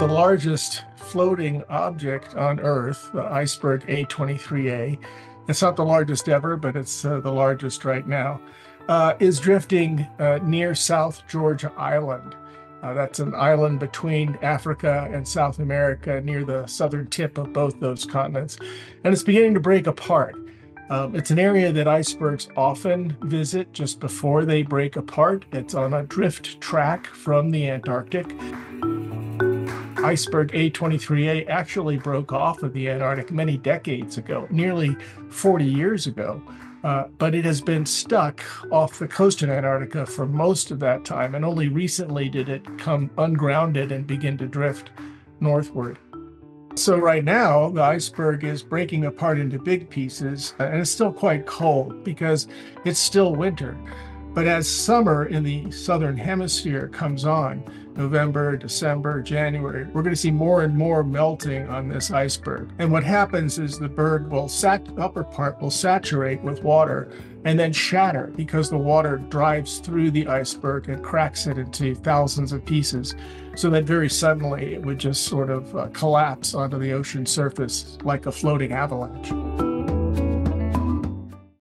the largest floating object on Earth, the iceberg A23A. It's not the largest ever, but it's uh, the largest right now. Uh, is drifting uh, near South Georgia Island. Uh, that's an island between Africa and South America near the southern tip of both those continents. And it's beginning to break apart. Um, it's an area that icebergs often visit just before they break apart. It's on a drift track from the Antarctic. Iceberg A23A actually broke off of the Antarctic many decades ago, nearly 40 years ago. Uh, but it has been stuck off the coast of Antarctica for most of that time, and only recently did it come ungrounded and begin to drift northward. So, right now, the iceberg is breaking apart into big pieces, and it's still quite cold because it's still winter. But as summer in the southern hemisphere comes on, November, December, January, we're going to see more and more melting on this iceberg. And what happens is the berg will sat upper part will saturate with water and then shatter because the water drives through the iceberg and cracks it into thousands of pieces. So that very suddenly it would just sort of uh, collapse onto the ocean surface like a floating avalanche.